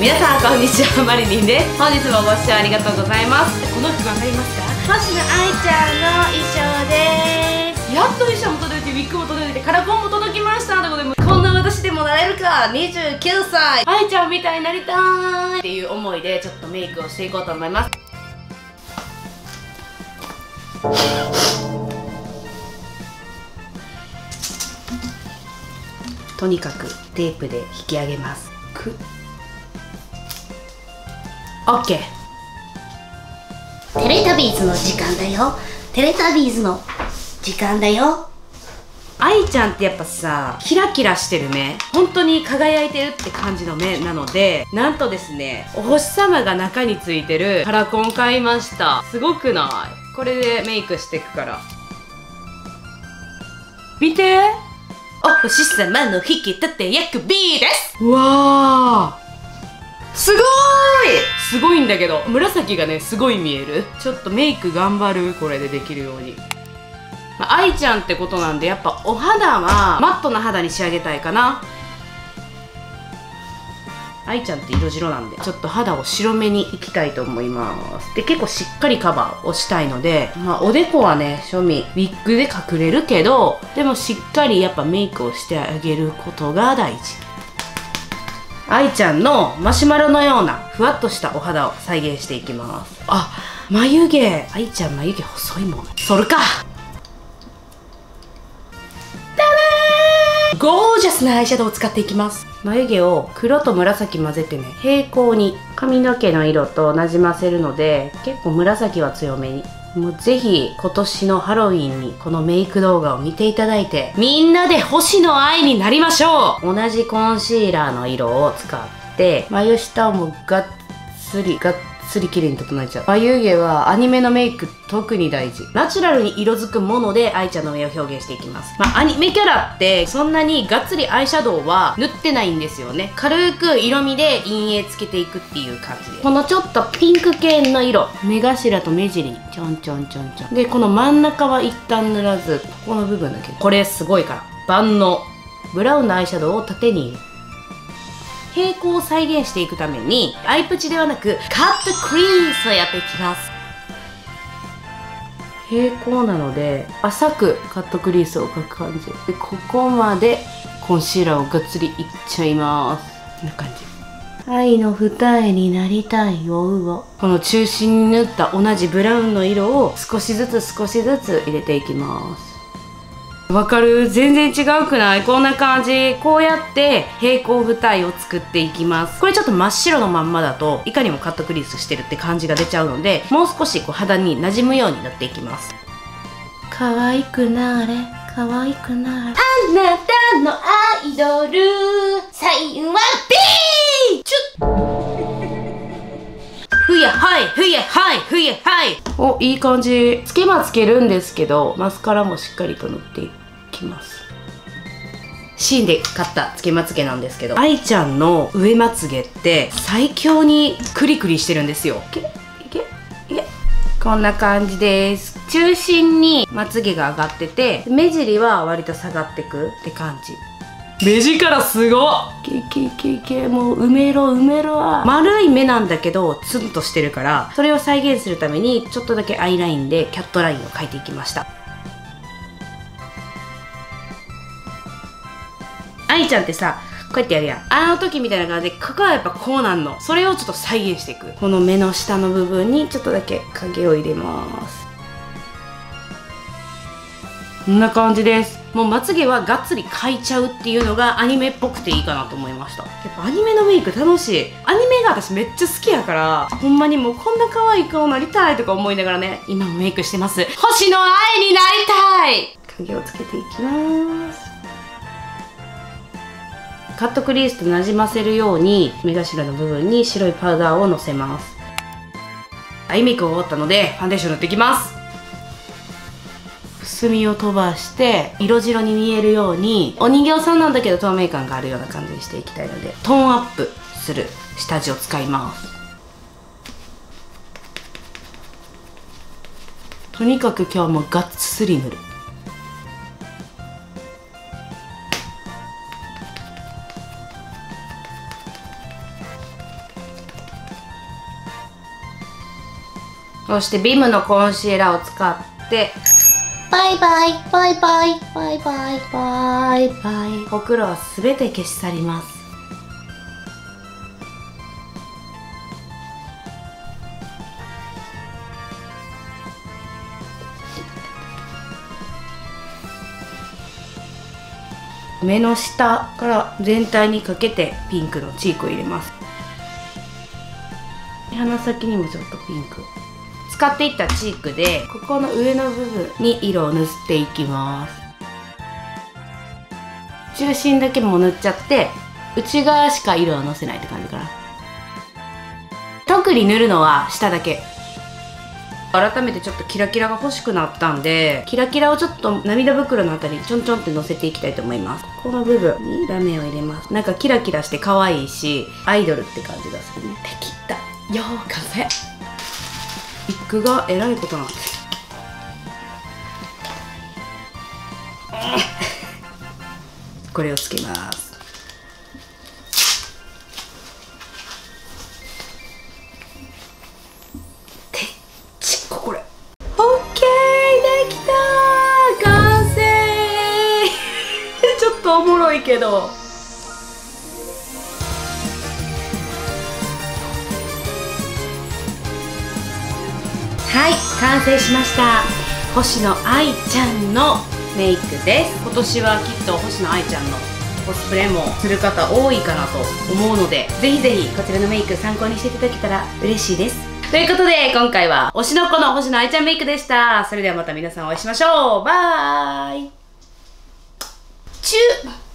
皆さんこんにちは。マリリンです。本日もご視聴ありがとうございます。この服わかりますか？星野愛ちゃんの衣装です。やっと衣装も届いてウィッグも届いてカラコンも届きましたということでこんな私でもなれるか。29歳。愛ちゃんみたいになりたい。っていう思いでちょっとメイクをしていこうと思います。とにかくテープで引き上げます。く OK テレタビーズの時間だよ。テレタビーズの時間だよ。愛ちゃんってやっぱさキラキラしてる目。本当に輝いてるって感じの目なのでなんとですねお星様が中についてるカラコン買いました。すごくない。これでメイクしていくから。見て。お星様の引き立て役 B です。うわー。すごーいすごいんだけど紫がねすごい見える。ちょっとメイク頑張るこれでできるように。まあ、愛ちゃんってことなんでやっぱお肌はマットな肌に仕上げたいかな。愛ちゃんって色白なんでちょっと肌を白目にいきたいと思います。で結構しっかりカバーをしたいので、まあ、おでこはね庶民ウィッグで隠れるけどでもしっかりやっぱメイクをしてあげることが大事。愛ちゃんのマシュマロのようなふわっとしたお肌を再現していきます。あ眉毛。愛ちゃん眉毛細いもん。そるか。ゴージャスなアイシャドウを使っていきます。眉毛を黒と紫混ぜてね平行に髪の毛の色となじませるので結構紫は強めにもうぜひ今年のハロウィンにこのメイク動画を見ていただいてみんなで星の愛になりましょう。同じコンシーラーの色を使って眉下をもうがっつりがっつり綺麗に整えちゃう。眉毛はアニメのメイク特に大事。ナチュラルに色づくもので愛ちゃんの目を表現していきます。まあアニメキャラってそんなにがっつりアイシャドウは塗ってないんですよね。軽く色味で陰影つけていくっていう感じで。このちょっとピンク系の色。目頭と目尻。にちょんちょんちょんちょん。でこの真ん中は一旦塗らずここの部分だけ。これすごいから。万能。ブラウンのアイシャドウを縦に入れる。平行を再現していくためにアイプチではなくカットクリースをやっていきます。平行なので浅くカットクリースを描く感じ。でここまでコンシーラーをがっつりいっちゃいます。こんな感じ。愛の二重になりたいようを。この中心に塗った同じブラウンの色を少しずつ少しずつ入れていきますわかる？全然違うくない？こんな感じ。こうやって平行二重を作っていきます。これちょっと真っ白のまんまだといかにもカットクリースしてるって感じが出ちゃうのでもう少しこう肌に馴染むようになっていきます。可愛くなれ。可愛くなれ。あなたのアイドル。サインははいふやはいふやはい。おいい感じ。つけまつけるんですけどマスカラもしっかりと塗っていきます。シーンで買ったつけまつげなんですけど。愛ちゃんの上まつげって最強にクリクリしてるんですよ。いけいけいけ。こんな感じです。中心にまつげが上がってて目尻は割と下がってくって感じ目力すごっ。けけけけもう埋めろ埋めろ。丸い目なんだけどツンとしてるからそれを再現するためにちょっとだけアイラインでキャットラインを描いていきました。愛ちゃんってさこうやってやるやん。あの時みたいな感じでここはやっぱこうなんの。それをちょっと再現していく。この目の下の部分にちょっとだけ影を入れます。こんな感じです。もうまつげはがっつり描いちゃうっていうのがアニメっぽくていいかなと思いました。やっぱアニメのメイク楽しい。アニメが私めっちゃ好きやからほんまにもうこんな可愛い顔なりたいとか思いながらね今もメイクしてます。星の愛になりたい。影をつけていきます。カットクリースとなじませるように目頭の部分に白いパウダーをのせます。アイメイク終わったのでファンデーション塗っていきます墨を飛ばして色白に見えるようにお人形さんなんだけど透明感があるような感じにしていきたいのでトーンアップする下地を使います。とにかく今日もがっつり塗る。そしてビムのコンシーラーを使ってバイバイ、バイバイ、バイバイ、バイバイ。ほくろはすべて消し去ります。目の下から全体にかけてピンクのチークを入れます鼻先にもちょっとピンク使っていったチークでここの上の部分に色を塗っていきます。中心だけも塗っちゃって内側しか色をのせないって感じかな。特に塗るのは下だけ。改めてちょっとキラキラが欲しくなったんでキラキラをちょっと涙袋のあたりちょんちょんってのせていきたいと思います。この部分にラメを入れます。なんかキラキラして可愛いしアイドルって感じがするね。できた。よう完成逆が偉いことなんです。これをつけます。おもろいけど。はい完成しました。星野愛ちゃんのメイクです。今年はきっと星野愛ちゃんのコスプレもする方多いかなと思うのでぜひぜひこちらのメイク参考にしていただけたら嬉しいです。ということで今回は推しの子の星野愛ちゃんメイクでした。それではまた皆さんお会いしましょう。バイ。チュー